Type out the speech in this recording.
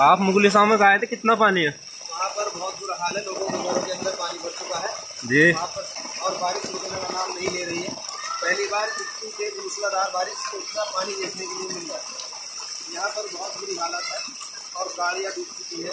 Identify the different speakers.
Speaker 1: आप मुगली शाह में आए थे? कितना पानी है?
Speaker 2: वहाँ पर बहुत बुरा हाल है लोगों के घरों के अंदर पानी भर चुका है।
Speaker 1: जी।
Speaker 2: पर और बारिश रुकने का नाम नहीं ले रही है। पहली बार इतनी तेज मूसलाधार बारिश से इतना पानी देखने के लिए मिल रहा है। यहाँ पर बहुत बुरी हालत है और गाड़ियाँ डूब चुकी है।